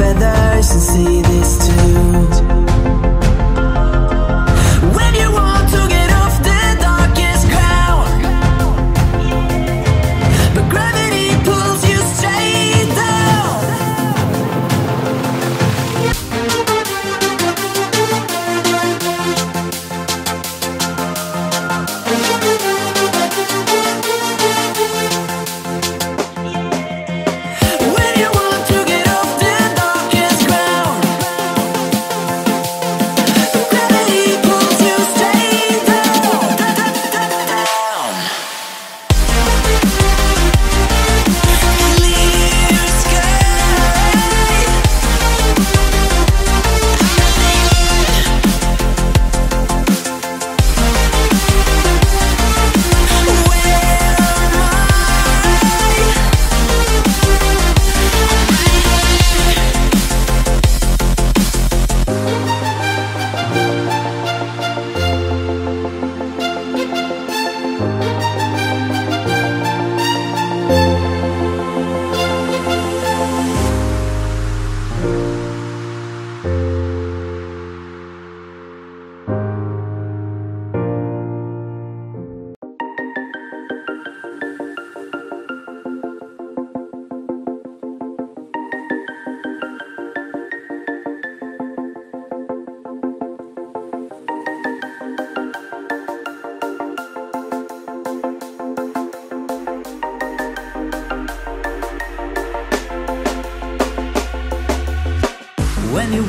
feathers and see this too